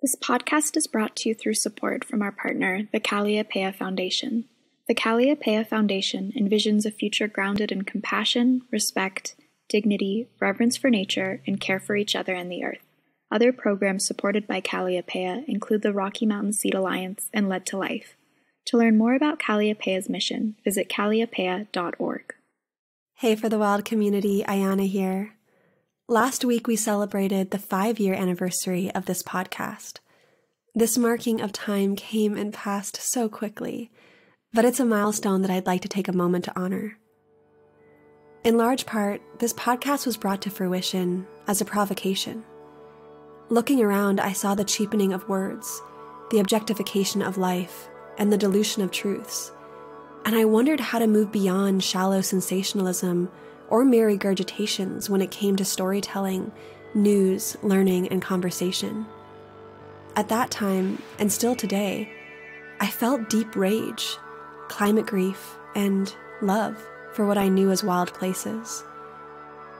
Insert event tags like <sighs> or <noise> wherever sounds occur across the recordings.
This podcast is brought to you through support from our partner, the Kalliopeia Foundation. The Kalliopeia Foundation envisions a future grounded in compassion, respect, dignity, reverence for nature, and care for each other and the earth. Other programs supported by Kalliopeia include the Rocky Mountain Seed Alliance and Lead to Life. To learn more about Kalliopeia's mission, visit kalliopeia.org. Hey for the Wild community, Ayana here. Last week, we celebrated the five year anniversary of this podcast. This marking of time came and passed so quickly, but it's a milestone that I'd like to take a moment to honor. In large part, this podcast was brought to fruition as a provocation. Looking around, I saw the cheapening of words, the objectification of life, and the dilution of truths, and I wondered how to move beyond shallow sensationalism or mere regurgitations when it came to storytelling, news, learning, and conversation. At that time, and still today, I felt deep rage, climate grief, and love for what I knew as wild places.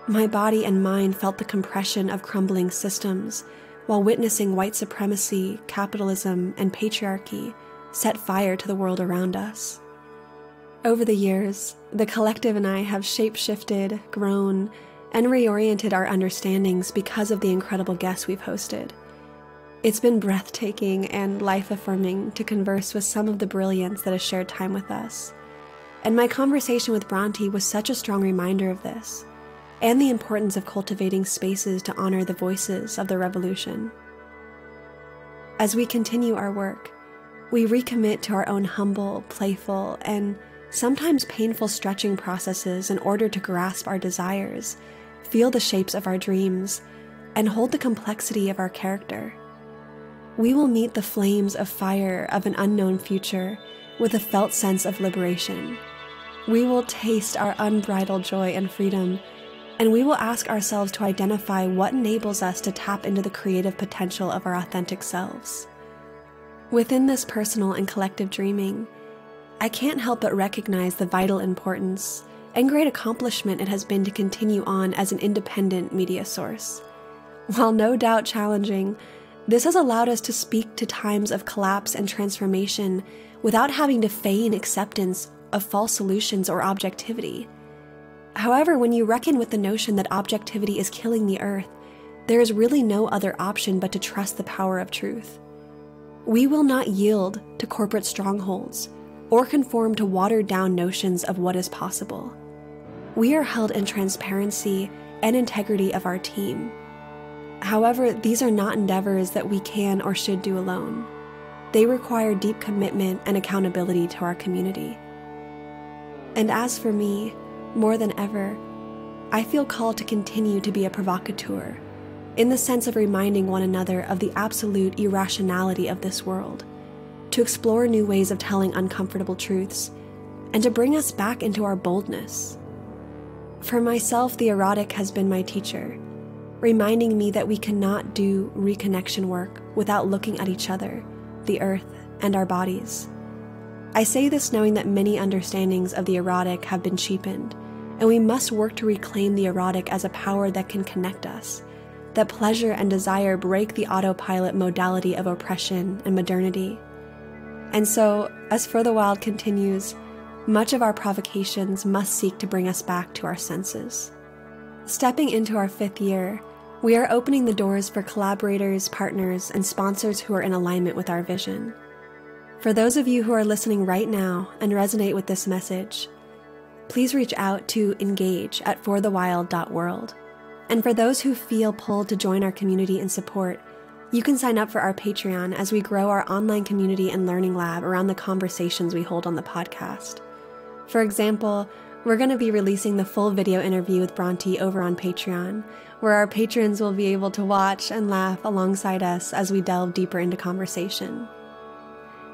My body and mind felt the compression of crumbling systems while witnessing white supremacy, capitalism, and patriarchy set fire to the world around us. Over the years, the collective and I have shapeshifted, grown, and reoriented our understandings because of the incredible guests we've hosted. It's been breathtaking and life affirming to converse with some of the brilliance that has shared time with us. And my conversation with Brontë was such a strong reminder of this, and the importance of cultivating spaces to honor the voices of the revolution. As we continue our work, we recommit to our own humble, playful, and sometimes painful stretching processes in order to grasp our desires, feel the shapes of our dreams, and hold the complexity of our character. We will meet the flames of fire of an unknown future with a felt sense of liberation. We will taste our unbridled joy and freedom, and we will ask ourselves to identify what enables us to tap into the creative potential of our authentic selves. Within this personal and collective dreaming, I can't help but recognize the vital importance and great accomplishment it has been to continue on as an independent media source. While no doubt challenging, this has allowed us to speak to times of collapse and transformation without having to feign acceptance of false solutions or objectivity. However, when you reckon with the notion that objectivity is killing the earth, there is really no other option but to trust the power of truth. We will not yield to corporate strongholds or conform to watered down notions of what is possible. We are held in transparency and integrity of our team. However, these are not endeavors that we can or should do alone. They require deep commitment and accountability to our community. And as for me, more than ever, I feel called to continue to be a provocateur, in the sense of reminding one another of the absolute irrationality of this world to explore new ways of telling uncomfortable truths, and to bring us back into our boldness. For myself, the erotic has been my teacher, reminding me that we cannot do reconnection work without looking at each other, the earth, and our bodies. I say this knowing that many understandings of the erotic have been cheapened, and we must work to reclaim the erotic as a power that can connect us, that pleasure and desire break the autopilot modality of oppression and modernity. And so, as For the Wild continues, much of our provocations must seek to bring us back to our senses. Stepping into our fifth year, we are opening the doors for collaborators, partners, and sponsors who are in alignment with our vision. For those of you who are listening right now and resonate with this message, please reach out to engage at forthewild.world. And for those who feel pulled to join our community and support, you can sign up for our Patreon as we grow our online community and learning lab around the conversations we hold on the podcast. For example, we're going to be releasing the full video interview with Brontë over on Patreon, where our patrons will be able to watch and laugh alongside us as we delve deeper into conversation.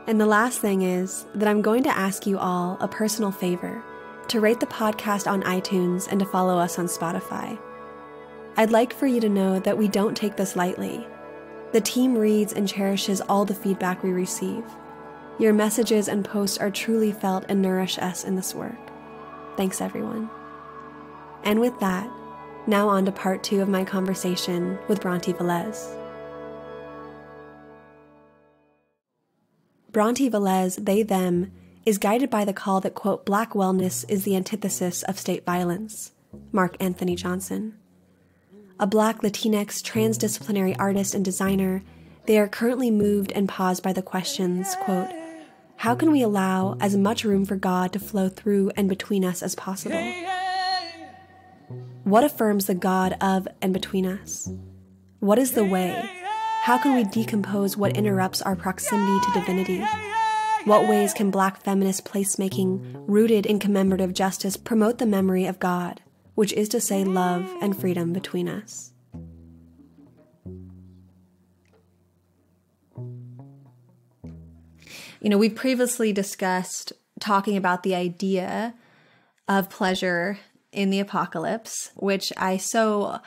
And the last thing is that I'm going to ask you all a personal favor to rate the podcast on iTunes and to follow us on Spotify. I'd like for you to know that we don't take this lightly. The team reads and cherishes all the feedback we receive. Your messages and posts are truly felt and nourish us in this work. Thanks, everyone. And with that, now on to part two of my conversation with Brontë Velez. Brontë Velez, they, them, is guided by the call that, quote, black wellness is the antithesis of state violence. Mark Anthony Johnson. A black Latinx transdisciplinary artist and designer, they are currently moved and paused by the questions, quote, how can we allow as much room for God to flow through and between us as possible? What affirms the God of and between us? What is the way? How can we decompose what interrupts our proximity to divinity? What ways can black feminist placemaking, rooted in commemorative justice, promote the memory of God, which is to say, love and freedom between us? You know, we've previously discussed talking about the idea of pleasure in the apocalypse, which I so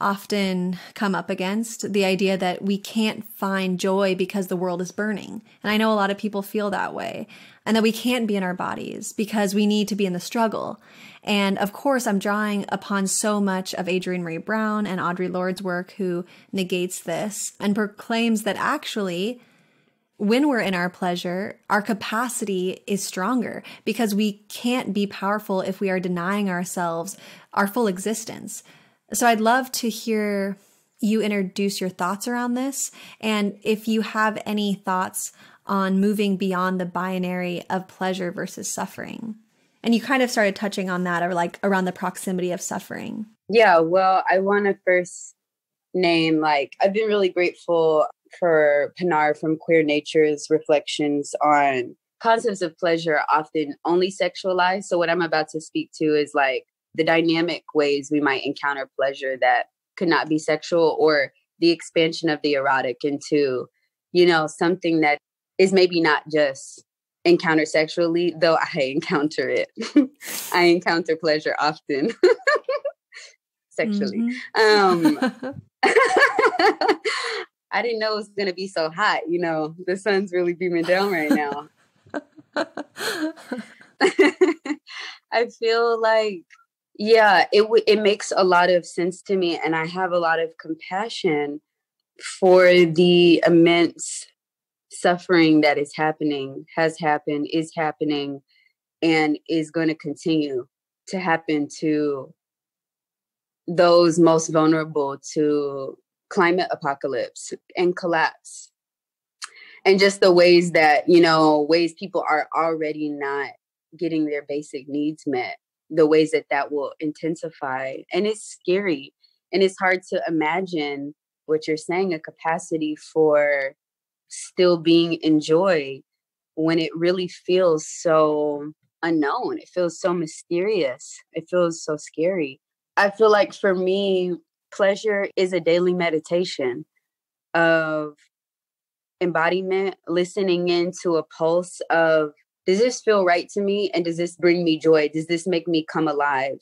often come up against the idea that we can't find joy because the world is burning. And I know a lot of people feel that way. And that we can't be in our bodies because we need to be in the struggle. And of course, I'm drawing upon so much of Adrienne Maree Brown and Audre Lorde's work, who negates this and proclaims that actually, when we're in our pleasure, our capacity is stronger because we can't be powerful if we are denying ourselves our full existence. So I'd love to hear you introduce your thoughts around this. And if you have any thoughts on moving beyond the binary of pleasure versus suffering. And you kind of started touching on that or like around the proximity of suffering. Yeah, well, I want to first name like I've been really grateful for Pinar from Queer Nature's reflections on concepts of pleasure often only sexualized. So what I'm about to speak to is like the dynamic ways we might encounter pleasure that could not be sexual or the expansion of the erotic into you know something that is maybe not just encounter sexually though i <laughs> encounter it. <laughs> I encounter pleasure often. <laughs> Sexually. Mm-hmm. um i didn't know it was going to be so hot you know? The sun's really beaming down right now. I feel like yeah it w- it makes a lot of sense to me and i have a lot of compassion for the immense suffering that is happening has happened is happening and is going to continue to happen to those most vulnerable to climate apocalypse and collapse. And just the ways that you know ways people are already not getting their basic needs met the ways that that will intensify and it's scary and it's hard to imagine what you're saying a capacity for still being enjoyed when it really feels so unknown it feels so mysterious it feels so scary. I feel like for me pleasure is a daily meditation of embodiment listening into a pulse of does this feel right to me? And does this bring me joy? Does this make me come alive?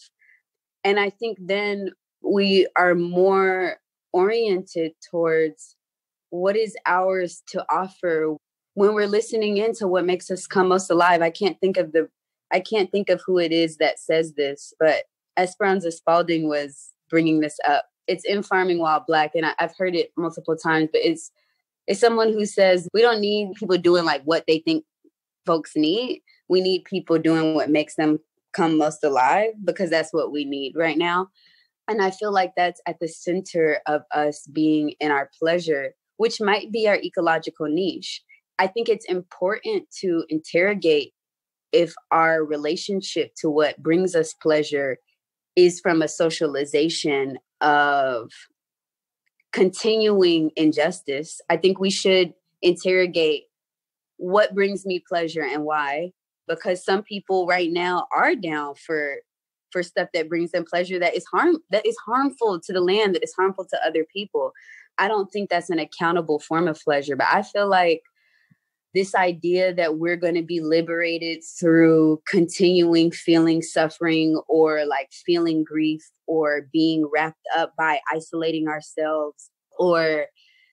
And i think then we are more oriented towards what is ours to offer. When we're listening into what makes us come most alive i can't think of the i can't think of who it is that says this but esperanza spalding was bringing this up. It's in farming while black and I, i've heard it multiple times but it's it's someone who says we don't need people doing like what they think folks need. We need people doing what makes them come most alive because that's what we need right now. And I feel like that's at the center of us being in our pleasure, which might be our ecological niche. I think it's important to interrogate if our relationship to what brings us pleasure is from a socialization of continuing injustice. I think we should interrogate what brings me pleasure and why? Because some people right now are down for for stuff that brings them pleasure that is harm that is harmful to the land that is harmful to other people. I don't think that's an accountable form of pleasure but i feel like this idea that we're going to be liberated through continuing feeling suffering or like feeling grief or being wrapped up by isolating ourselves or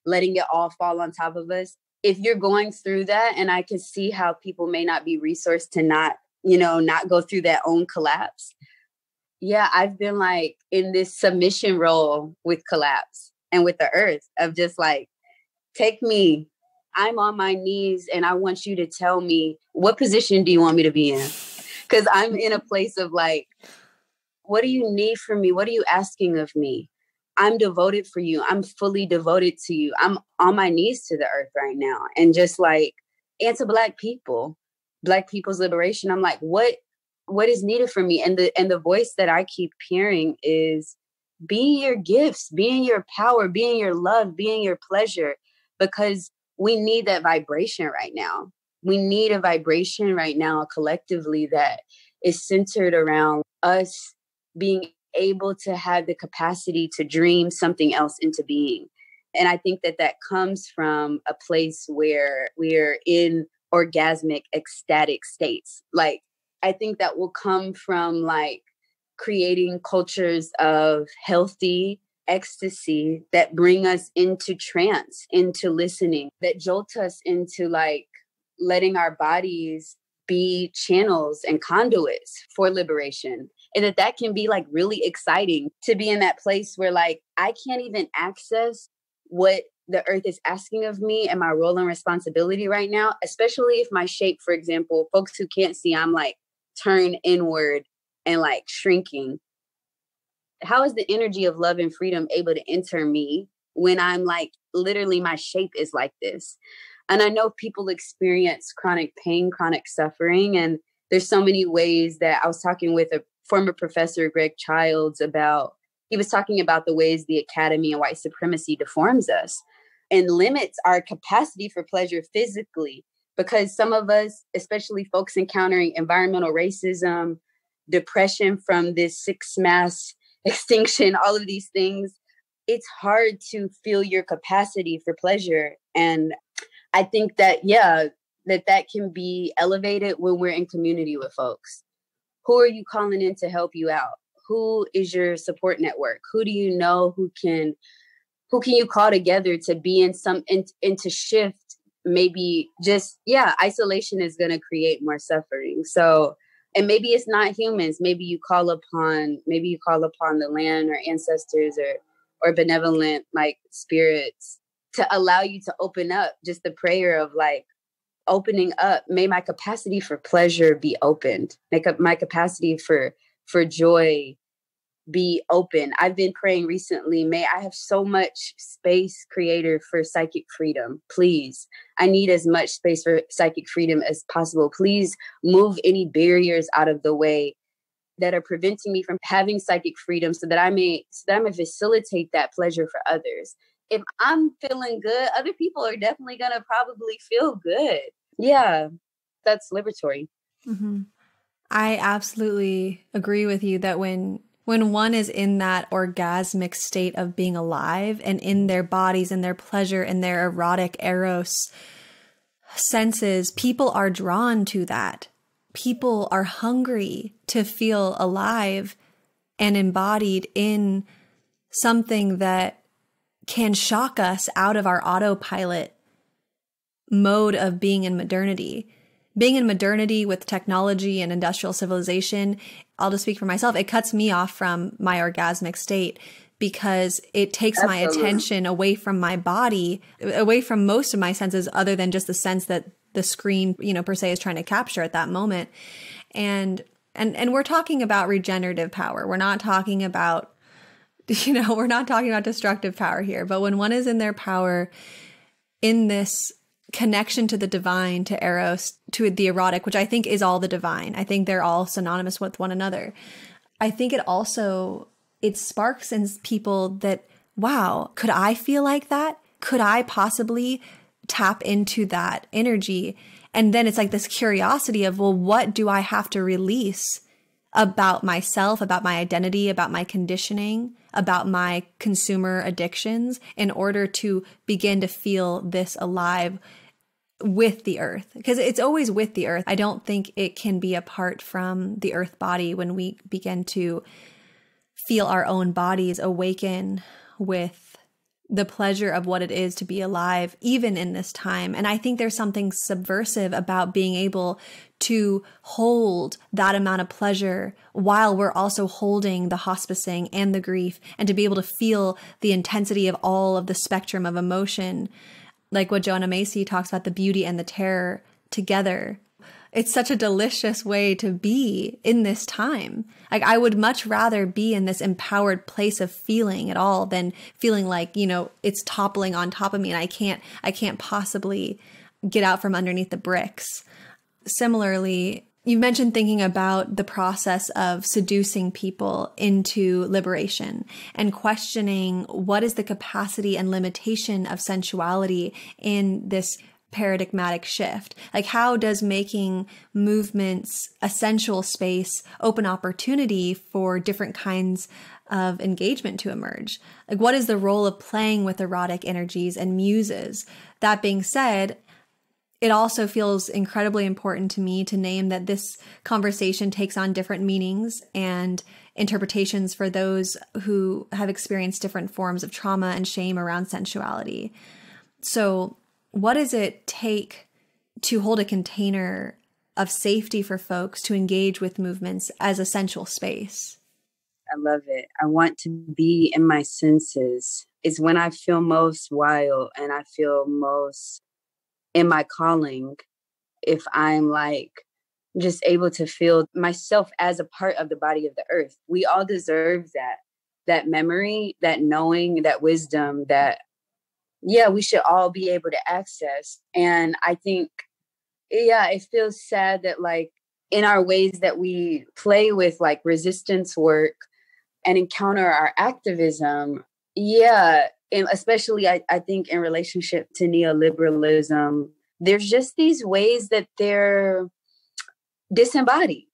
letting it all fall on top of us if you're going through that and i can see how people may not be resourced to not you know not go through that own collapse yeah i've been like in this submission role with collapse and with the earth of just like take me I'm on my knees and I want you to tell me what position do you want me to be in? Because I'm in a place of like, what do you need from me? What are you asking of me? I'm devoted for you. I'm fully devoted to you. I'm on my knees to the earth right now. And just like, and to black people, black people's liberation. I'm like, what what is needed for me? And the and the voice that I keep hearing is be your gifts, being your power, being your love, being your pleasure, because we need that vibration right now. We need a vibration right now collectively that is centered around us being able to have the capacity to dream something else into being. And I think that that comes from a place where we're in orgasmic, ecstatic states. Like, I think that will come from like creating cultures of healthy ecstasy that bring us into trance, into listening, that jolt us into like letting our bodies be channels and conduits for liberation and that that can be like really exciting to be in that place where like i can't even access what the earth is asking of me and my role and responsibility right now especially if my shape for example folks who can't see i'm like turn inward and like shrinking. How is the energy of love and freedom able to enter me when i'm like literally my shape is like this and i know people experience chronic pain chronic suffering and there's so many ways that i was talking with a former professor greg childs about he was talking about the ways the academy and white supremacy deforms us and limits our capacity for pleasure physically because some of us especially folks encountering environmental racism depression from this six mass <laughs> extinction all of these things it's hard to feel your capacity for pleasure. And i think that yeah that that can be elevated when we're in community with folks. Who are you calling in to help you out? Who is your support network? Who do you know who can who can you call together to be in some and, to shift maybe just yeah isolation is going to create more suffering. So and maybe it's not humans. Maybe you call upon maybe you call upon the land or ancestors or or benevolent like spirits to allow you to open up just the prayer of like opening up may my capacity for pleasure be opened. Make up my capacity for for joy be open. I've been praying recently may i have so much space creator for psychic freedom. Please i need as much space for psychic freedom as possible. Please move any barriers out of the way that are preventing me from having psychic freedom so that i may so that i may facilitate that pleasure for others if I'm feeling good, other people are definitely going to probably feel good. Yeah, that's liberatory. Mm-hmm. I absolutely agree with you that when when one is in that orgasmic state of being alive and in their bodies and their pleasure and their erotic eros senses, people are drawn to that. People are hungry to feel alive and embodied in something that can shock us out of our autopilot mode of being in modernity. Being in modernity with technology and industrial civilization, I'll just speak for myself, it cuts me off from my orgasmic state because it takes Absolutely. my attention away from my body, away from most of my senses other than just the sense that the screen, you know, per se is trying to capture at that moment. And and and we're talking about regenerative power. We're not talking about <laughs> you know, we're not talking about destructive power here, but when one is in their power in this connection to the divine, to Eros, to the erotic, which I think is all the divine. I think they're all synonymous with one another. I think it also it sparks in people that wow, could I feel like that? Could I possibly tap into that energy? And then it's like this curiosity of, well, what do I have to release about myself, about my identity, about my conditioning, about my consumer addictions in order to begin to feel this alive with the earth because it's always with the earth. I don't think it can be apart from the earth body when we begin to feel our own bodies awaken with the pleasure of what it is to be alive, even in this time. And I think there's something subversive about being able to hold that amount of pleasure while we're also holding the hospicing and the grief and to be able to feel the intensity of all of the spectrum of emotion like what Joanna Macy talks about the beauty and the terror together. It's such a delicious way to be in this time. Like, I would much rather be in this empowered place of feeling at all than feeling like, you know, it's toppling on top of me and I can't, I can't possibly get out from underneath the bricks. Similarly, you mentioned thinking about the process of seducing people into liberation and questioning what is the capacity and limitation of sensuality in this paradigmatic shift? Like, how does making movements a sensual space open opportunity for different kinds of engagement to emerge? Like, what is the role of playing with erotic energies and muses? That being said, it also feels incredibly important to me to name that this conversation takes on different meanings and interpretations for those who have experienced different forms of trauma and shame around sensuality. So, what does it take to hold a container of safety for folks to engage with movements as a sensual space? I love it. I want to be in my senses. Is when I feel most wild and I feel most in my calling if I'm like just able to feel myself as a part of the body of the earth. We all deserve that that memory, that knowing, that wisdom that yeah, we should all be able to access. And I think yeah, it feels sad that like in our ways that we play with like resistance work and encounter our activism, yeah, and especially I, I think in relationship to neoliberalism, there's just these ways that they're disembodied.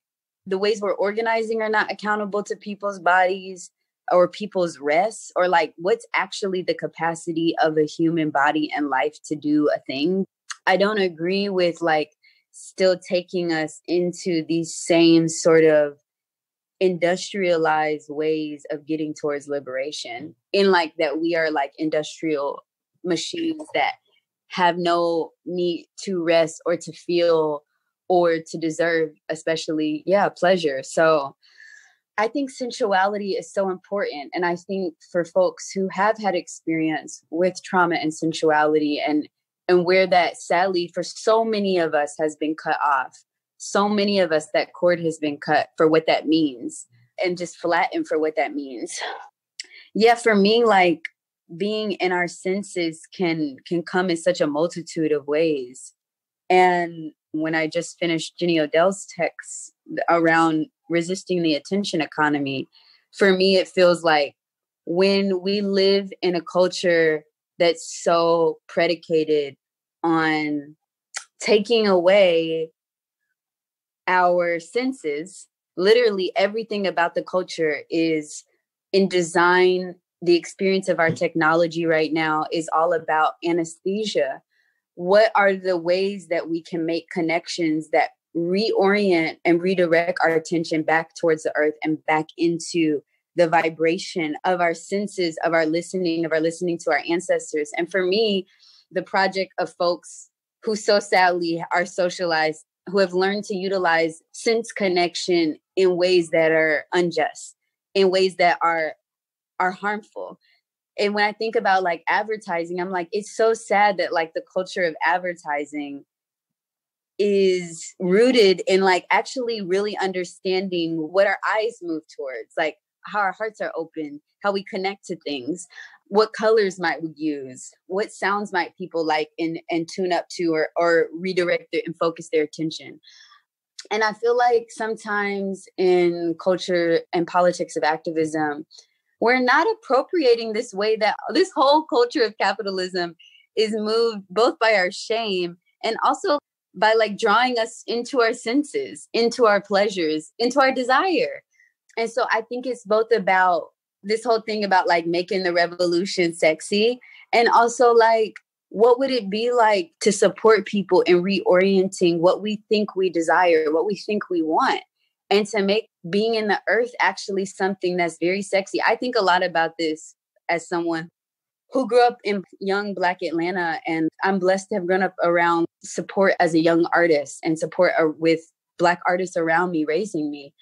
The ways we're organizing are not accountable to people's bodies or people's rest, or like what's actually the capacity of a human body and life to do a thing. I don't agree with like still taking us into these same sort of industrialized ways of getting towards liberation in like that we are like industrial machines that have no need to rest or to feel or to deserve especially yeah pleasure so i think sensuality is so important and i think for folks who have had experience with trauma and sensuality and and where that sadly for so many of us has been cut off so many of us that cord has been cut for what that means and just flattened for what that means. Yeah, for me, like being in our senses can can come in such a multitude of ways. And when I just finished Jenny Odell's text around resisting the attention economy, for me it feels like when we live in a culture that's so predicated on taking away our senses. Literally everything about the culture is in design. The experience of our mm-hmm. technology right now is all about anesthesia. What are the ways that we can make connections that reorient and redirect our attention back towards the earth and back into the vibration of our senses, of our listening, of our listening to our ancestors. And for me, the project of folks who so sadly are socialized who have learned to utilize sense connection in ways that are unjust, in ways that are are harmful. And when I think about like advertising, I'm like, it's so sad that like the culture of advertising is rooted in like actually really understanding what our eyes move towards, like how our hearts are open, how we connect to things what colors might we use what sounds might people like and and tune up to or or redirect it and focus their attention. And i feel like sometimes in culture and politics of activism we're not appropriating this way that <laughs> this whole culture of capitalism is moved both by our shame and also by like drawing us into our senses into our pleasures into our desire. And so i think it's both about this whole thing about like making the revolution sexy and also like what would it be like to support people in reorienting what we think we desire what we think we want and to make being in the earth actually something that's very sexy? I think a lot about this as someone who grew up in young black atlanta and i'm blessed to have grown up around support as a young artist and support uh, with black artists around me raising me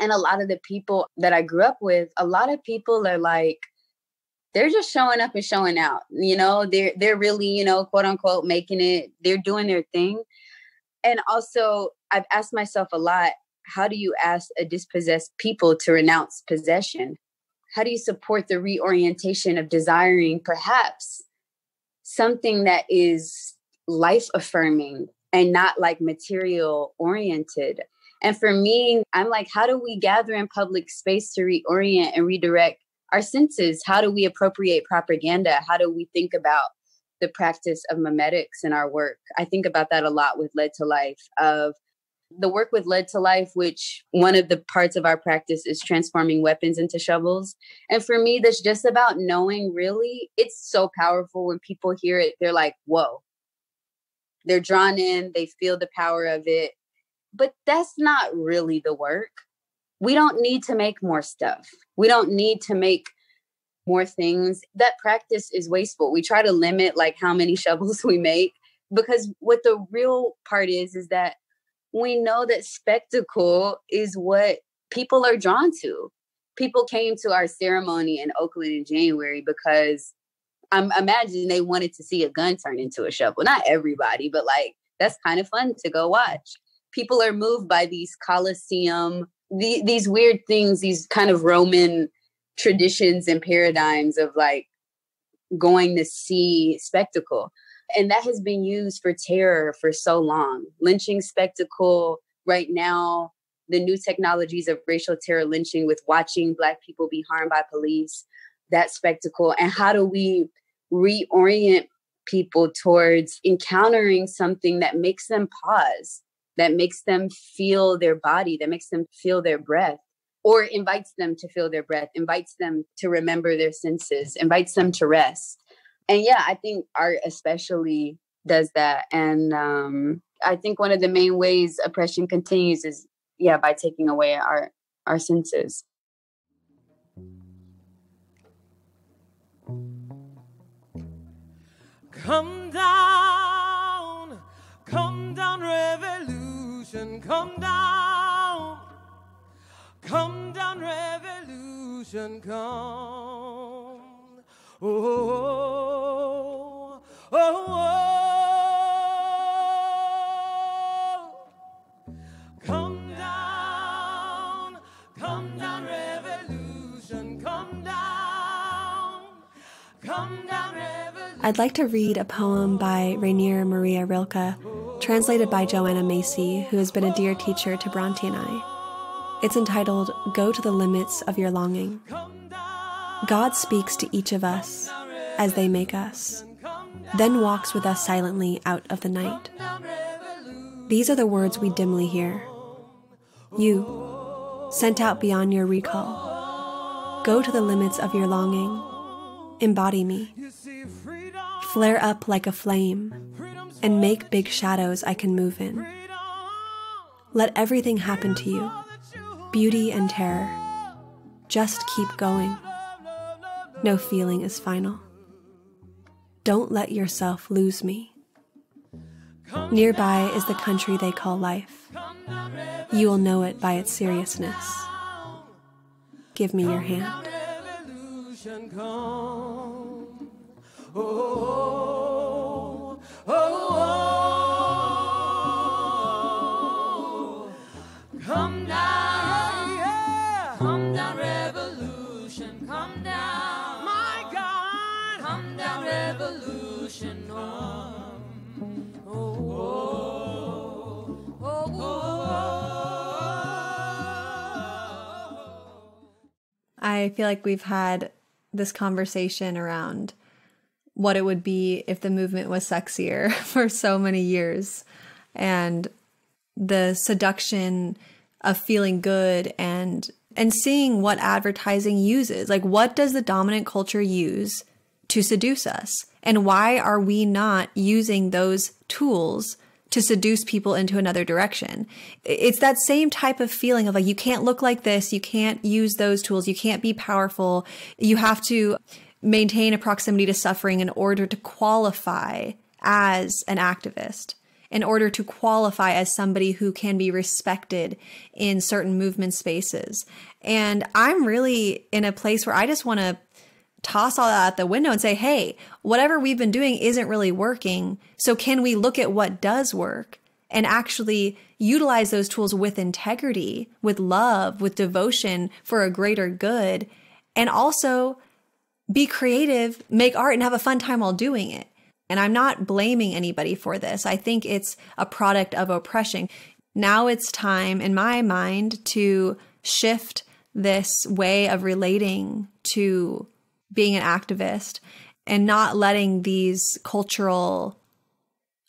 and a lot of the people that I grew up with, a lot of people are like, they're just showing up and showing out. You know, they're they're really, you know, quote unquote making it. They're doing their thing. And also, I've asked myself a lot, how do you ask a dispossessed people to renounce possession? How do you support the reorientation of desiring perhaps something that is life affirming and not like material oriented? And for me, I'm like, how do we gather in public space to reorient and redirect our senses? How do we appropriate propaganda? How do we think about the practice of memetics in our work? I think about that a lot with Lead to Life, of the work with Lead to Life, which one of the parts of our practice is transforming weapons into shovels. And for me, that's just about knowing really, it's so powerful when people hear it, they're like, whoa. They're drawn in, they feel the power of it. But that's not really the work we don't need to make more stuff. We don't need to make more things. That practice is wasteful. We try to limit like how many <laughs> shovels we make because what the real part is is that we know that spectacle is what people are drawn to. People came to our ceremony in Oakland in January because I'm imagining they wanted to see a gun turn into a shovel. Not everybody, but like that's kind of fun to go watch. People are moved by these Coliseum the, these weird things, these kind of Roman traditions and paradigms of like going to see spectacle. And that has been used for terror for so long. Lynching spectacle right now, the new technologies of racial terror lynching with watching Black people be harmed by police, that spectacle. And how do we reorient people towards encountering something that makes them pause that makes them feel their body, that makes them feel their breath, or invites them to feel their breath, invites them to remember their senses, invites them to rest. And yeah, I think art especially does that. And um, I think one of the main ways oppression continues is yeah, by taking away our our senses. Come down, come down, revolution come down. Come down, revolution, come. Oh, oh, oh, oh. Come down, come down, revolution, come down. Come down, revolution. I'd like to read a poem by Rainer Maria Rilke translated by Joanna Macy, who has been a dear teacher to Brontë and I. It's entitled Go to the Limits of Your Longing. God speaks to each of us as they make us, then walks with us silently out of the night. These are the words we dimly hear. You, sent out beyond your recall, go to the limits of your longing, embody me, flare up like a flame and make big shadows I can move in. Let everything happen to you beauty and terror. Just keep going. No feeling is final. Don't let yourself lose me. Nearby is the country they call life. You will know it by its seriousness. Give me your hand. I feel like we've had this conversation around what it would be if the movement was sexier <laughs> for so many years. And the seduction of feeling good and and seeing what advertising uses. Like what does the dominant culture use to seduce us? And why are we not using those tools to seduce people into another direction. It's that same type of feeling of like, you can't look like this. You can't use those tools. You can't be powerful. You have to maintain a proximity to suffering in order to qualify as an activist, in order to qualify as somebody who can be respected in certain movement spaces. And I'm really in a place where I just want to toss all that out the window and say, hey, whatever we've been doing isn't really working. So can we look at what does work and actually utilize those tools with integrity, with love, with devotion for a greater good, and also be creative, make art, and have a fun time while doing it. And I'm not blaming anybody for this. I think it's a product of oppression. Now it's time, in my mind, to shift this way of relating to being an activist and not letting these cultural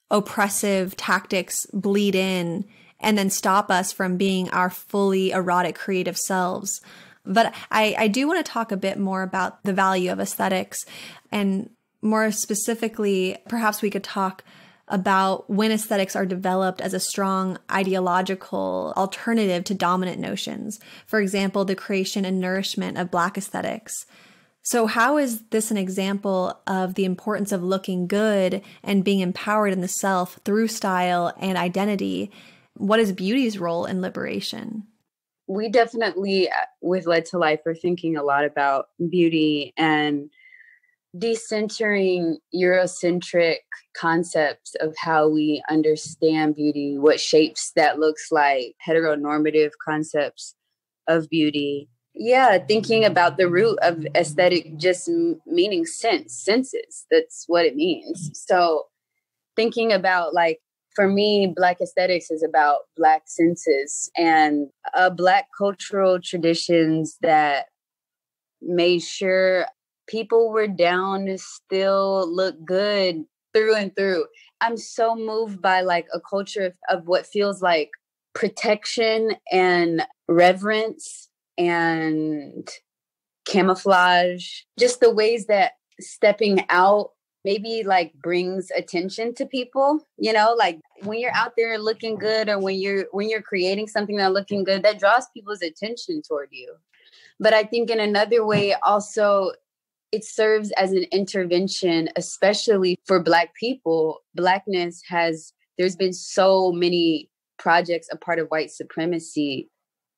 oppressive tactics bleed in and then stop us from being our fully erotic creative selves. But I, I do want to talk a bit more about the value of aesthetics and more specifically, perhaps we could talk about when aesthetics are developed as a strong ideological alternative to dominant notions. For example, the creation and nourishment of Black aesthetics. So, how is this an example of the importance of looking good and being empowered in the self through style and identity? What is beauty's role in liberation? We definitely, uh, with Lead to Life, are thinking a lot about beauty and decentering Eurocentric concepts of how we understand beauty, what shapes that looks like, heteronormative concepts of beauty. Yeah, thinking about the root of aesthetic just meaning sense, senses. That's what it means. So, thinking about like for me, Black aesthetics is about Black senses and uh, Black cultural traditions that made sure people were down to still look good through and through. I'm so moved by like a culture of, of what feels like protection and reverence and camouflage, just the ways that stepping out maybe like brings attention to people you know like when you're out there looking good or when you're when you're creating something that looking good that draws people's attention toward you but i think in another way also it serves as an intervention, especially for Black people. Blackness has, there's been so many projects a part of white supremacy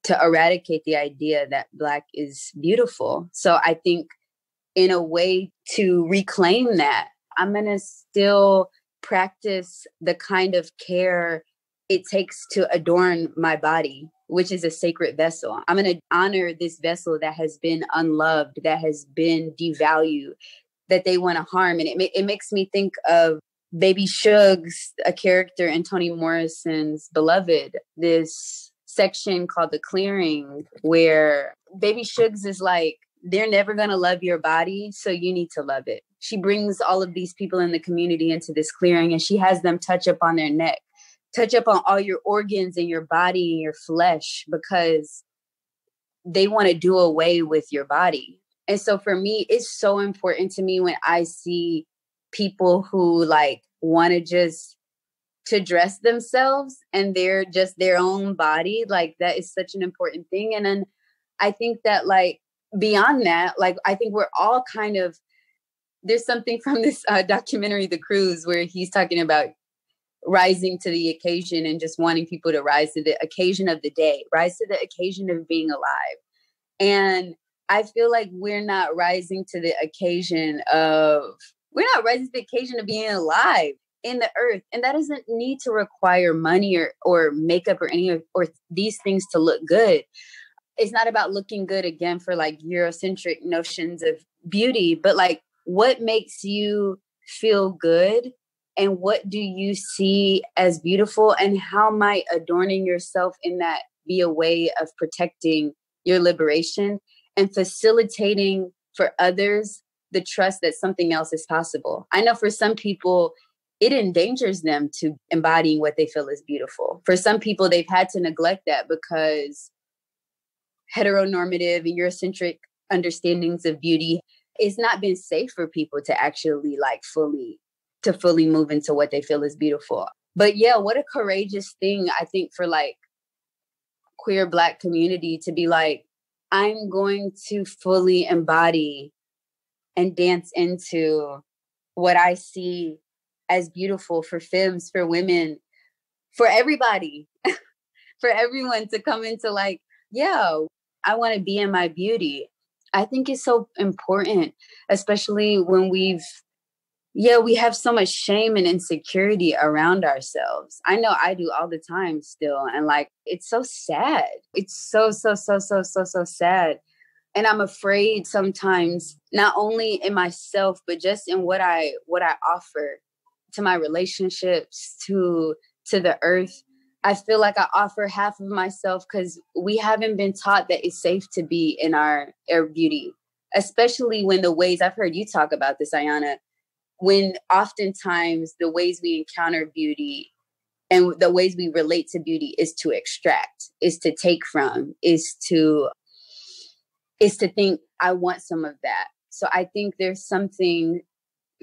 to eradicate the idea that Black is beautiful. So I think, in a way, to reclaim that, I'm going to still practice the kind of care it takes to adorn my body which is a sacred vessel. I'm going to honor this vessel that has been unloved, that has been devalued, that they want to harm. And it, it makes me think of Baby Suggs, a character in Toni Morrison's Beloved, this section called The Clearing, where Baby Suggs is like, they're never going to love your body, so you need to love it. She brings all of these people in the community into this clearing and she has them touch up on their neck touch up on all your organs and your body and your flesh because they want to do away with your body. And so for me, it's so important to me when I see people who like want to just to dress themselves and they're just their own body like that is such an important thing and then i think that like beyond that like i think we're all kind of there's something from this uh, documentary the cruise where he's talking about rising to the occasion and just wanting people to rise to the occasion of the day, rise to the occasion of being alive. And I feel like we're not rising to the occasion of, we're not rising to the occasion of being alive in the earth. And that doesn't need to require money or, or makeup or any of, or these things to look good. It's not about looking good again for like Eurocentric notions of beauty, but like what makes you feel good and what do you see as beautiful and how might adorning yourself in that be a way of protecting your liberation and facilitating for others the trust that something else is possible i know for some people it endangers them to embodying what they feel is beautiful for some people they've had to neglect that because heteronormative and eurocentric understandings of beauty it's not been safe for people to actually like fully to fully move into what they feel is beautiful. But yeah, what a courageous thing I think for like queer black community to be like I'm going to fully embody and dance into what I see as beautiful for femmes, for women, for everybody, <laughs> for everyone to come into like, yeah, I want to be in my beauty. I think it's so important, especially when we've yeah, we have so much shame and insecurity around ourselves. I know I do all the time still. And like, it's so sad. It's so, so, so, so, so, so sad. And I'm afraid sometimes, not only in myself, but just in what I what I offer to my relationships, to to the earth. I feel like I offer half of myself because we haven't been taught that it's safe to be in our air beauty, especially when the ways I've heard you talk about this, Ayana, when oftentimes the ways we encounter beauty and the ways we relate to beauty is to extract, is to take from, is to is to think I want some of that. So I think there's something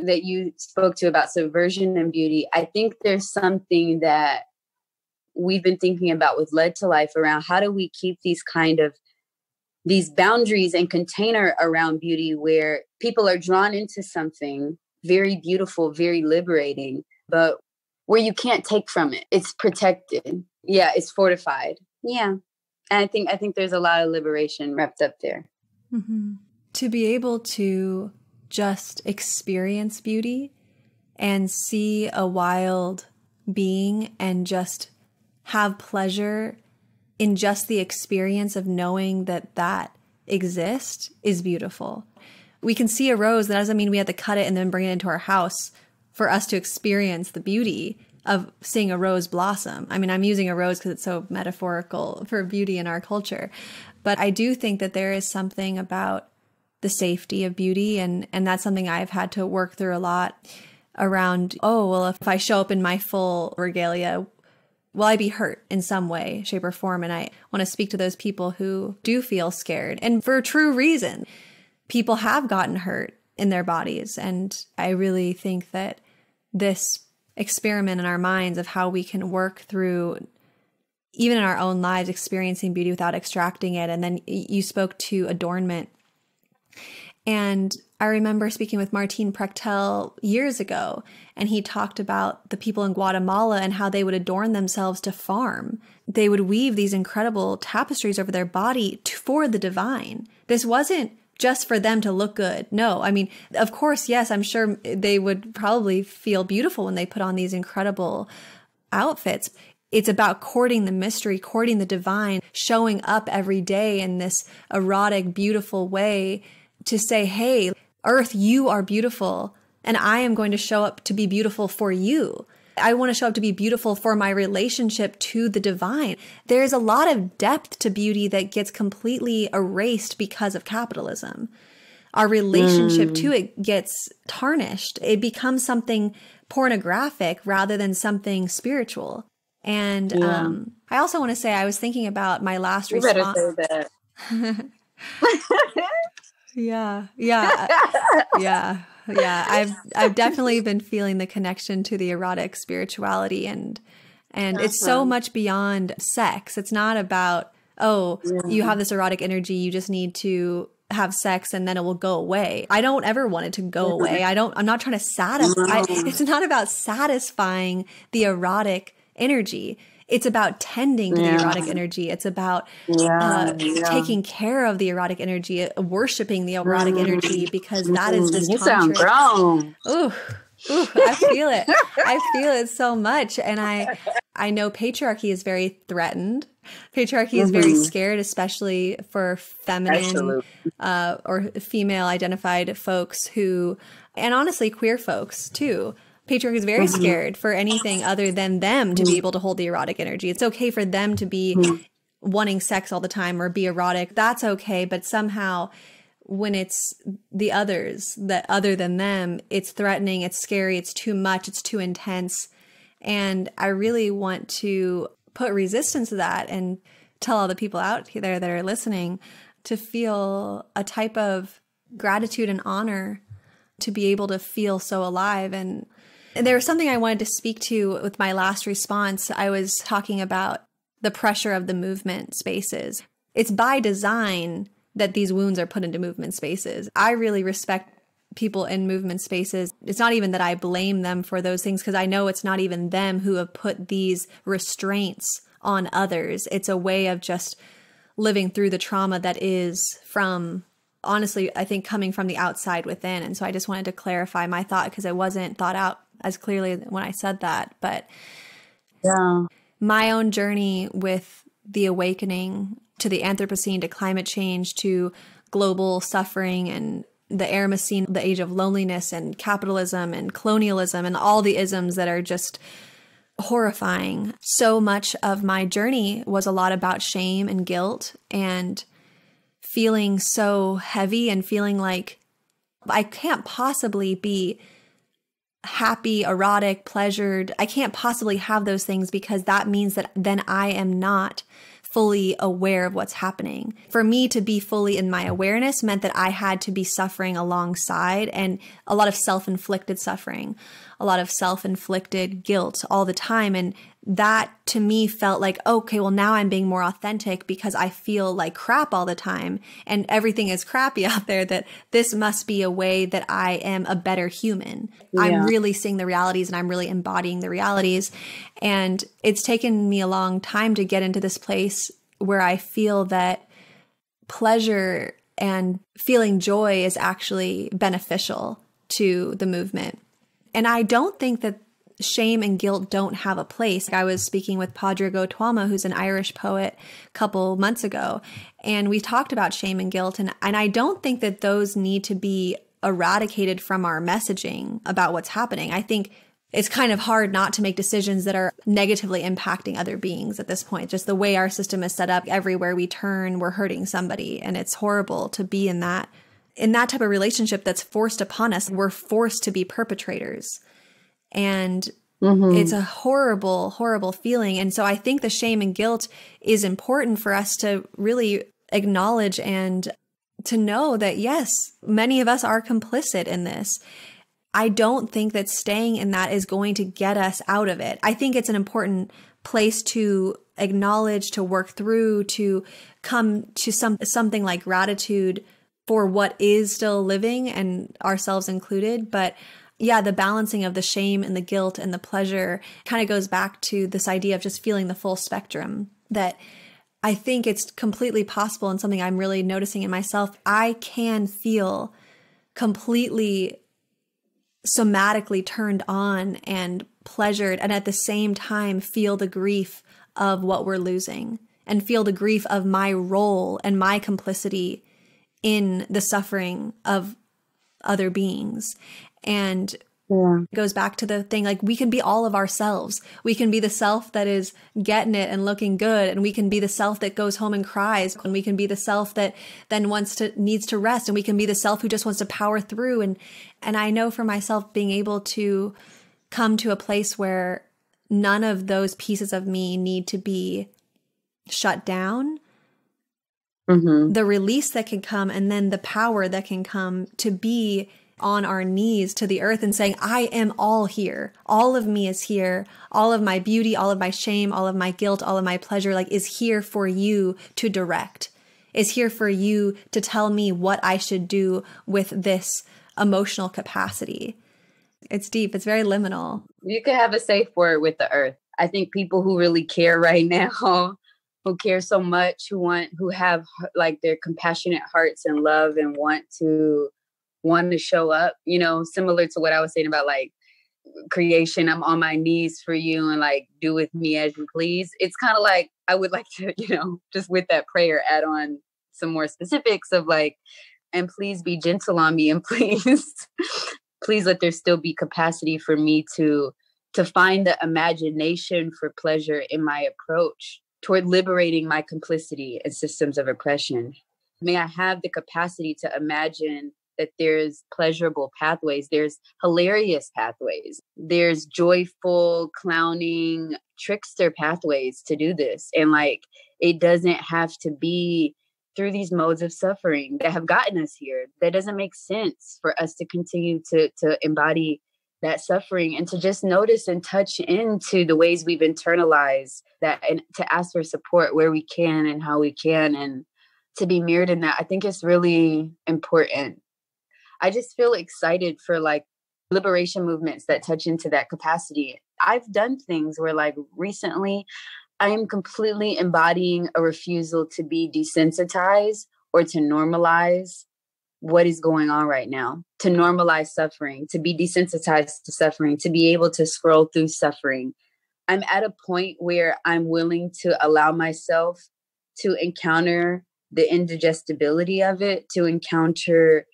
that you spoke to about subversion and beauty. I think there's something that we've been thinking about with lead to life around how do we keep these kind of these boundaries and container around beauty where people are drawn into something very beautiful, very liberating, but where you can't take from it. It's protected. Yeah, it's fortified. Yeah. And I think I think there's a lot of liberation wrapped up there. Mm-hmm. To be able to just experience beauty and see a wild being and just have pleasure in just the experience of knowing that that exists is beautiful we can see a rose. That doesn't mean we have to cut it and then bring it into our house for us to experience the beauty of seeing a rose blossom. I mean, I'm using a rose because it's so metaphorical for beauty in our culture. But I do think that there is something about the safety of beauty and and that's something I've had to work through a lot around oh well if I show up in my full regalia will I be hurt in some way shape or form and I want to speak to those people who do feel scared and for true reason people have gotten hurt in their bodies. And I really think that this experiment in our minds of how we can work through even in our own lives experiencing beauty without extracting it and then you spoke to adornment and I remember speaking with Martin Prechtel years ago, and he talked about the people in Guatemala and how they would adorn themselves to farm. They would weave these incredible tapestries over their body to, for the divine. This wasn't just for them to look good. No, I mean, of course, yes, I'm sure they would probably feel beautiful when they put on these incredible outfits. It's about courting the mystery, courting the divine, showing up every day in this erotic, beautiful way to say, Hey, earth, you are beautiful. And I am going to show up to be beautiful for you. I want to show up to be beautiful for my relationship to the divine. There's a lot of depth to beauty that gets completely erased because of capitalism. Our relationship mm. to it gets tarnished. It becomes something pornographic rather than something spiritual. And yeah. um, I also want to say I was thinking about my last you response. <laughs> Better say that. yeah, yeah, uh, <laughs> yeah yeah i've i've definitely <laughs> been feeling the connection to the erotic spirituality and and awesome. it's so much beyond sex it's not about oh yeah. you have this erotic energy you just need to have sex and then it will go away. I don't ever want it to go mm-hmm. away. I don't I'm not trying to satisfy <laughs> it's not about satisfying the erotic energy. It's about tending to yeah. the erotic energy. It's about yeah, uh, yeah. taking care of the erotic energy, uh, worshiping the erotic mm. energy, because that is this. You sound grown. Ooh, ooh, I feel it. I feel it so much, and I, I know patriarchy is very threatened. Patriarchy mm-hmm. is very mm-hmm. scared, especially for feminine uh, or female identified folks who, and honestly, queer folks too patriarchy is very mm-hmm. scared for anything other than them to be mm-hmm. able to hold the erotic energy. It's okay for them to be mm-hmm. wanting sex all the time or be erotic. That's okay. But somehow when it's the others that other than them, it's threatening, it's scary, it's too much, it's too intense. And I really want to put resistance to that and tell all the people out there that are listening to feel a type of gratitude and honor to be able to feel so alive and there was something I wanted to speak to with my last response. I was talking about the pressure of the movement spaces. It's by design that these wounds are put into movement spaces. I really respect people in movement spaces. It's not even that I blame them for those things because I know it's not even them who have put these restraints on others. It's a way of just living through the trauma that is from honestly, I think coming from the outside within. And so I just wanted to clarify my thought because it wasn't thought out as clearly when I said that. But Yeah. my own journey with the awakening to the Anthropocene, to climate change, to global suffering and the Eremocene, the age of loneliness and capitalism and colonialism and all the isms that are just horrifying. So much of my journey was a lot about shame and guilt and feeling so heavy and feeling like I can't possibly be happy, erotic, pleasured. I can't possibly have those things because that means that then I am not fully aware of what's happening. For me to be fully in my awareness meant that I had to be suffering alongside and a lot of self inflicted suffering, a lot of self inflicted guilt all the time. And that to me felt like, okay, well, now I'm being more authentic because I feel like crap all the time and everything is crappy <laughs> out there. That this must be a way that I am a better human. Yeah. I'm really seeing the realities and I'm really embodying the realities. And it's taken me a long time to get into this place where I feel that pleasure and feeling joy is actually beneficial to the movement. And I don't think that shame and guilt don't have a place. I was speaking with Pádraig Ó Tuama, who's an Irish poet, a couple months ago, and we talked about shame and guilt. And, and I don't think that those need to be eradicated from our messaging about what's happening. I think it's kind of hard not to make decisions that are negatively impacting other beings at this point. Just the way our system is set up, everywhere we turn, we're hurting somebody. And it's horrible to be in that in that type of relationship that's forced upon us. We're forced to be perpetrators and Mhm. it's a horrible horrible feeling and so i think the shame and guilt is important for us to really acknowledge and to know that yes many of us are complicit in this i don't think that staying in that is going to get us out of it i think it's an important place to acknowledge to work through to come to some something like gratitude for what is still living and ourselves included but yeah, the balancing of the shame and the guilt and the pleasure kind of goes back to this idea of just feeling the full spectrum. That I think it's completely possible and something I'm really noticing in myself. I can feel completely somatically turned on and pleasured, and at the same time, feel the grief of what we're losing and feel the grief of my role and my complicity in the suffering of other beings. And Yeah. it goes back to the thing like we can be all of ourselves. We can be the self that is getting it and looking good, and we can be the self that goes home and cries, and we can be the self that then wants to needs to rest, and we can be the self who just wants to power through. And and I know for myself being able to come to a place where none of those pieces of me need to be shut down Mhm. the release that can come and then the power that can come to be on our knees to the earth and saying, I am all here. All of me is here. All of my beauty, all of my shame, all of my guilt, all of my pleasure, like is here for you to direct, is here for you to tell me what I should do with this emotional capacity. It's deep, it's very liminal. You could have a safe word with the earth. I think people who really care right <laughs> now, who care so much, who want, who have like their compassionate hearts and love and want to, want to show up, you know, similar to what I was saying about like creation. I'm on my knees for you and like do with me as you please. It's kind of like I would <laughs> like to, you know, just with that prayer, add on some more specifics of like, and please be gentle on me and <laughs> please, please let there still be capacity for me to to find the imagination for pleasure in my approach toward liberating my complicity in systems of oppression. May I have the capacity to imagine that there's pleasurable pathways, there's hilarious pathways, there's joyful, clowning, trickster pathways to do this. And like, it doesn't have to be through these modes of suffering that have gotten us here. That doesn't make sense for us to continue to, to embody that suffering and to just notice and touch into the ways we've internalized that and to ask for support where we can and how we can and to be mirrored in that. I think it's really important I just feel excited for like liberation movements that touch into that capacity. I've done things where like recently I am completely embodying a refusal to be desensitized or to normalize what is going on right now, to normalize suffering, to be desensitized to suffering, to be able to scroll through suffering. I'm at a point where I'm willing to allow myself to encounter the indigestibility of it, to encounter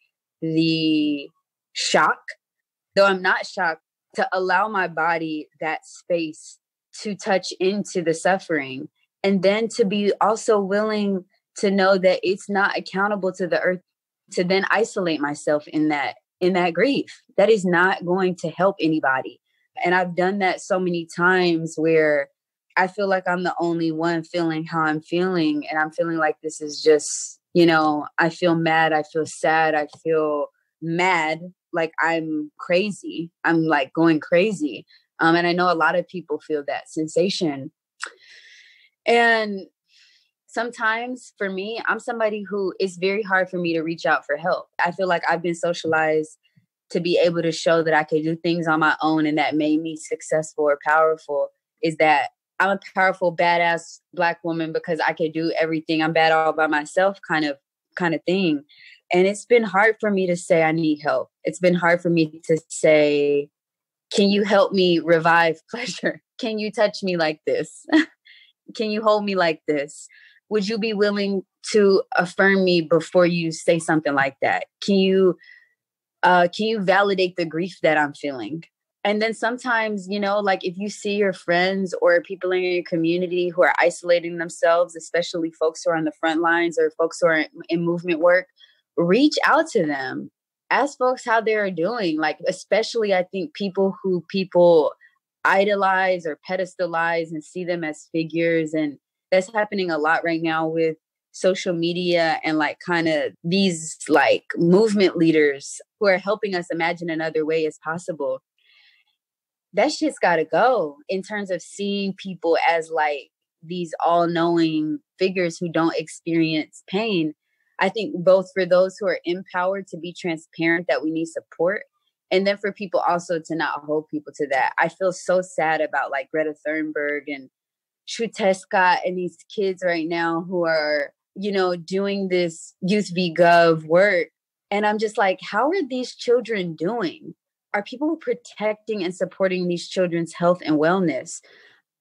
the shock, though I'm not shocked, to allow my body that space to touch into the suffering and then to be also willing to know that it's not accountable to the earth to then isolate myself in that in that grief. That is not going to help anybody. And i've done that so many times where i feel like i'm the only one feeling how i'm feeling and i'm feeling like this is just you know i feel mad i feel sad i feel mad like i'm crazy. I'm like going crazy. Um, and i know a lot of people feel that sensation. And sometimes for me, I'm somebody who it's very hard for me to reach out for help. I feel like I've been socialized to be able to show that I could do things on my own and that made me successful or powerful is that I'm a powerful, badass black woman because I can do everything. I'm bad all by myself kind of kind of thing. And it's been hard for me to say I need help. It's been hard for me to say, can you help me revive <laughs> pleasure? Can you touch me like this? <laughs> can you hold me like this? Would you be willing to affirm me before you say something like that? Can you uh can you validate the grief that I'm feeling? And then sometimes, you know, like if you see your friends or people in your community who are isolating themselves, especially folks who are on the front lines or folks who are in movement work, reach out to them. Ask folks how they're doing. Like, especially, I think people who people idolize or pedestalize and see them as figures and that's happening a lot right now with social media and like kind of these like movement leaders who are helping us imagine another way as possible. That shit's got to go in terms of seeing people as like these all-knowing figures who don't experience pain. I think both for those who are empowered to be transparent that we need support and then for people also to not hold people to that. I feel so sad about like greta thunberg and Xiuhtezcatl and these kids right now who are, you know, doing this Youth Gov work. And I'm just like, how are these children doing? Are people protecting and supporting these children's health and wellness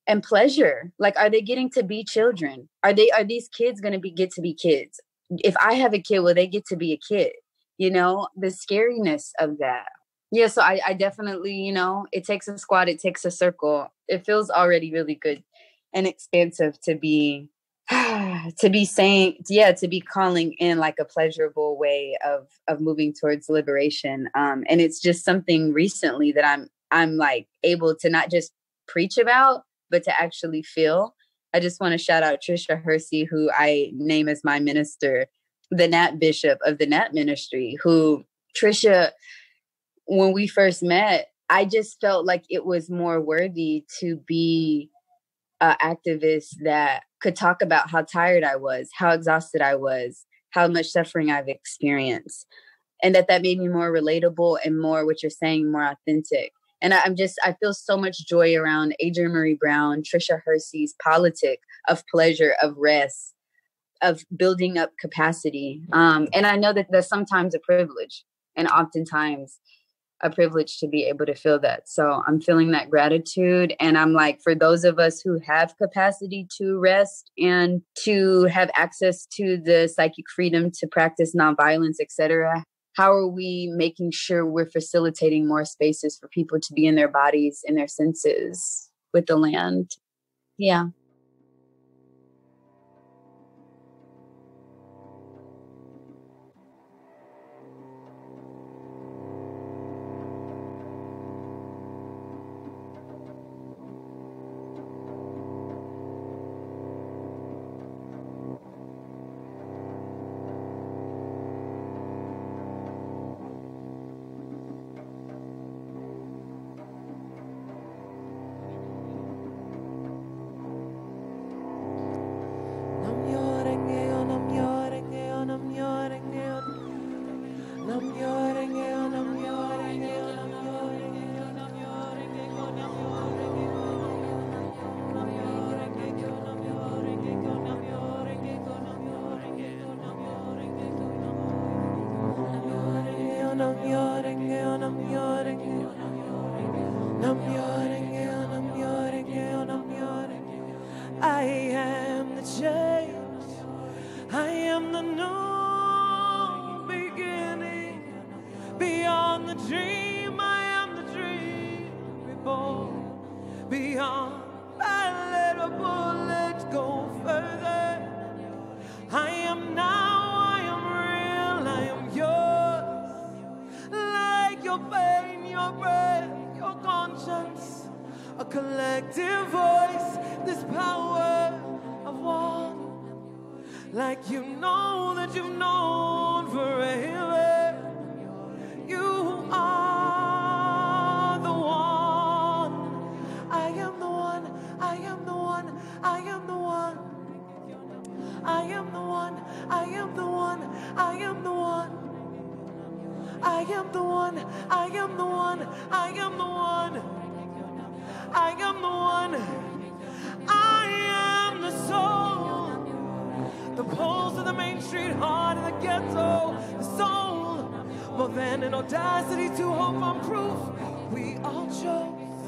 and pleasure? Like, are they getting to be children? Are they are these kids gonna be get to be kids? If I have a kid, will they get to be a kid? You know, the scariness of that. Yeah, so I, I definitely, you know, it takes a squad, it takes a circle. It feels already really good and expansive to be <sighs> to be saying yeah to be calling in like a pleasurable way of of moving towards liberation. Um and it's just something recently that i'm i'm like able to not just preach about but to actually feel. I just want to shout out tricia hersey who i name as my minister the nap bishop of the nap ministry who trisha when we first met i just felt like it was more worthy to be uh, activist that could talk about how tired I was, how exhausted I was, how much suffering I've experienced, and that that made me more relatable and more what you're saying, more authentic. And I, I'm just, I feel so much joy around Adrienne Maree Brown, Tricia Hersey's politic of pleasure, of rest, of building up capacity. Um, and I know that that's sometimes a privilege, and oftentimes a privilege to be able to feel that. So I'm feeling that gratitude. And I'm like, for those of us who have capacity to rest and to have access to the psychic freedom to practice nonviolence, etc., how are we making sure we're facilitating more spaces for people to be in their bodies, in their senses with the land? Yeah. On proof, we all chose.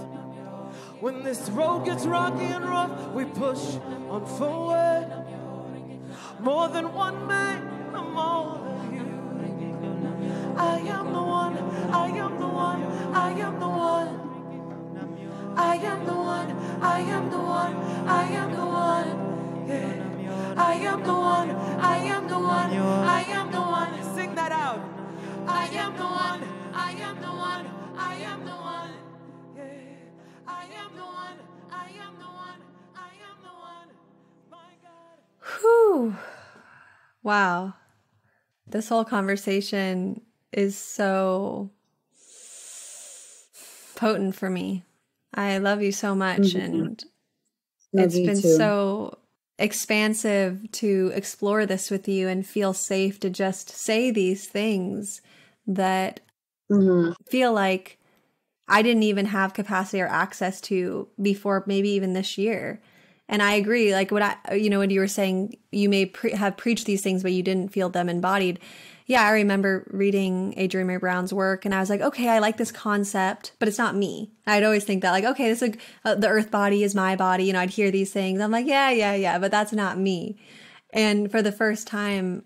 When this road gets rocky and rough, we push on forward. More than one man, more than you. I am the one, I am the one, I am the one. I am the one, I am the one, I am the one. Yeah. I am the one, I am the one, I am the one. Sing that out. I am the one, I am the one, I am the one. Yeah. I am the one, I am the one, I am the one. My God. Whew. Wow. This whole conversation is so potent for me. I love you so much Mhm. and Love it's you been too. so expansive to explore this with you and feel safe to just say these things that Mhm. feel like I didn't even have capacity or access to before maybe even this year. And I agree. Like what I, you know, when you were saying you may pre- have preached these things, but you didn't feel them embodied. Yeah, I remember reading Adrienne Maree Brown's work, and I was like, okay, I like this concept, but it's not me. I'd always think that, like, okay, this is uh, the Earth body is my body. You know, I'd hear these things. I'm like, yeah, yeah, yeah, but that's not me. And for the first time,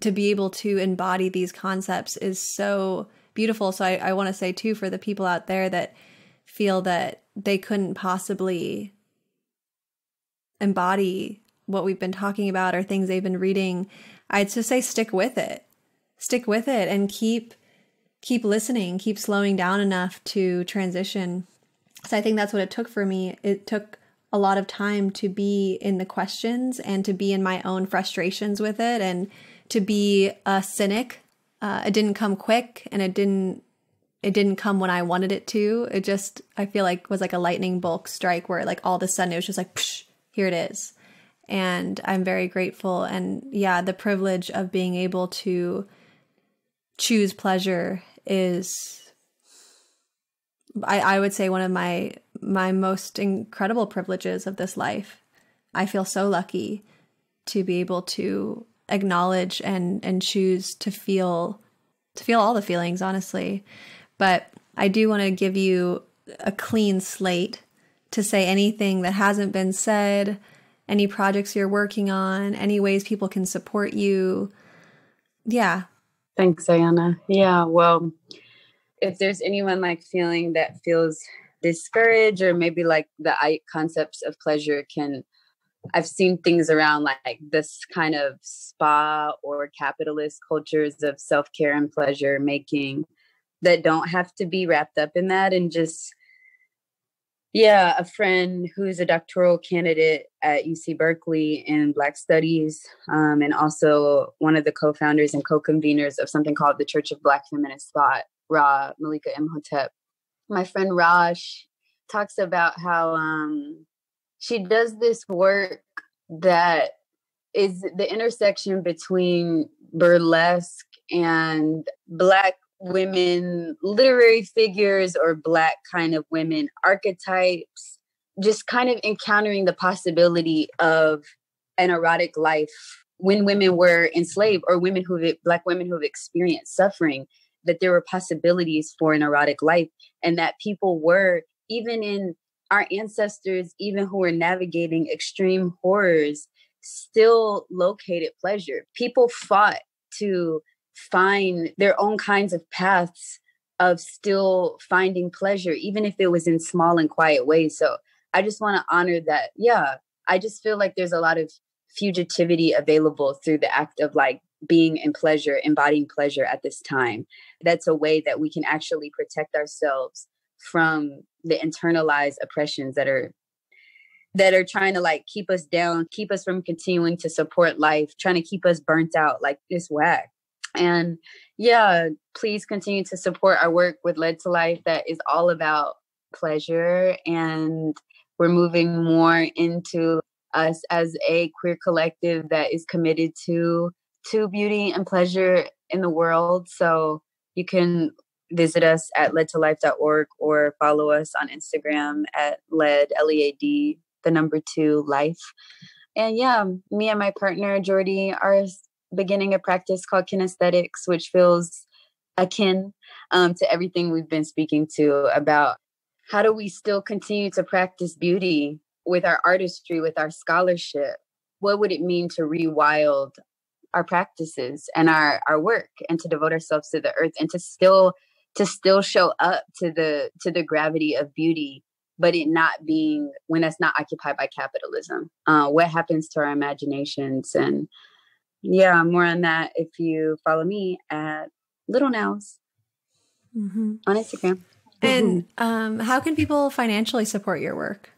to be able to embody these concepts is so beautiful. So I, I want to say too for the people out there that feel that they couldn't possibly embody what we've been talking about or things they've been reading, I'd just say stick with it. Stick with it and keep keep listening, keep slowing down enough to transition. So I think that's what it took for me. It took a lot of time to be in the questions and to be in my own frustrations with it and to be a cynic. Uh, it didn't come quick and it didn't it didn't come when I wanted it to. It just I feel like was like a lightning bolt strike where like all of a sudden it was just like Psh, here it is. And I'm very grateful and yeah, the privilege of being able to choose pleasure is I, I would say one of my my most incredible privileges of this life. I feel so lucky to be able to acknowledge and and choose to feel to feel all the feelings honestly. But i do want to give you a clean slate to say anything that hasn't been said any projects you're working on any ways people can support you. Yeah. Thanks, Ayana. Yeah, well, if there's anyone like feeling that feels discouraged or maybe like the I- concepts of pleasure can I've seen things around like this kind of spa or capitalist cultures of self-care and pleasure making that don't have to be wrapped up in that and just yeah, a friend who's a doctoral candidate at UC Berkeley in Black Studies, um, and also one of the co-founders and co-conveners of something called the Church of Black Feminist Thought, Ra Malika Imhotep. My friend Raj talks about how um, she does this work that is the intersection between burlesque and Black women literary figures or black kind of women archetypes just kind of encountering the possibility of an erotic life when women were enslaved or women who black women who have experienced suffering that there were possibilities for an erotic life and that people were even in our ancestors, even who were navigating extreme horrors, still located pleasure. People fought to find their own kinds of paths of still finding pleasure, even if it was in small and quiet ways. So I just want to honor that. Yeah, I just feel like there's a lot of fugitivity available through the act of like being in pleasure, embodying pleasure at this time. That's a way that we can actually protect ourselves from the internalized oppressions that are that are trying to like keep us down, keep us from continuing to support life, trying to keep us burnt out like this whack. And yeah, please continue to support our work with Lead to Life that is all about pleasure. And we're moving more into us as a queer collective that is committed to to beauty and pleasure in the world. So you can visit us at leadtolife.org or follow us on Instagram at lead L-E-A-D, the number two life. And yeah, me and my partner Jordy are beginning a practice called kinesthetics, which feels akin um, to everything we've been speaking to about how do we still continue to practice beauty with our artistry, with our scholarship? What would it mean to rewild our practices and our our work and to devote ourselves to the earth and to still to still show up to the to the gravity of beauty but it not being when that's not occupied by capitalism uh, what happens to our imaginations and yeah, more on that if you follow me at Little Nows mm-hmm. on Instagram. And um, how can people financially support your work?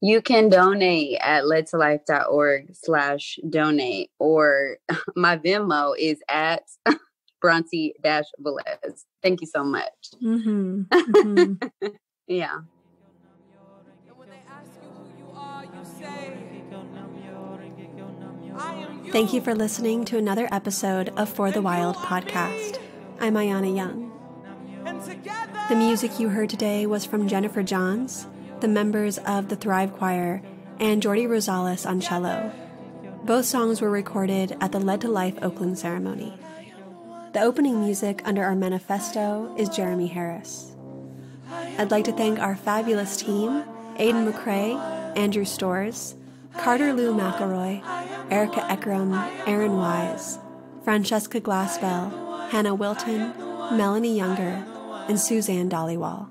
You can donate at leadtolife.org slash donate, or <laughs> my Venmo is at <laughs> Bronte dash Velez. Thank you so much. Mm-hmm. Mm-hmm. <laughs> yeah. Thank you for listening to another episode of For the Wild podcast. I'm Ayana Young. The music you heard today was from Jennifer Johns, the members of the Thrive Choir, and Jordy Rosales on cello. Both songs were recorded at the Lead to Life Oakland ceremony. The opening music under our manifesto is Jeremy Harris. I'd like to thank our fabulous team Aidan McCrae, Andrew Stores, Carter Lou McElroy, Erica Eckram, Aaron Wise, Francesca Glassbell, Hannah Wilton, Melanie Younger, and Suzanne Dollywall.